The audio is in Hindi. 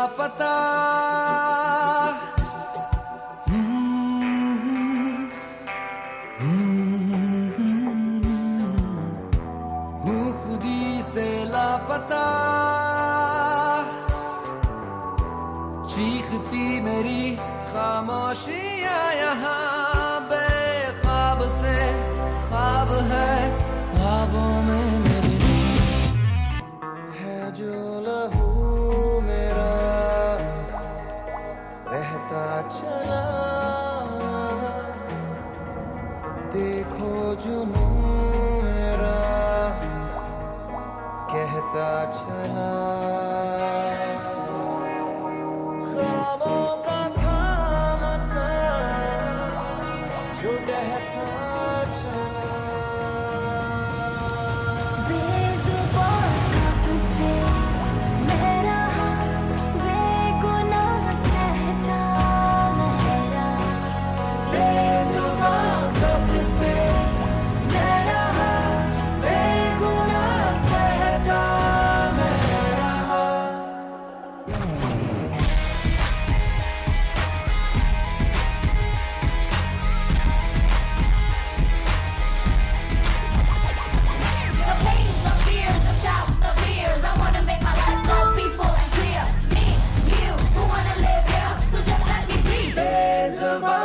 लापता हूँ खुदी से लापता। चीखती मेरी खामोशियाँ यहाँ चला। देखो जुनू मेरा कहता चला। goodbye.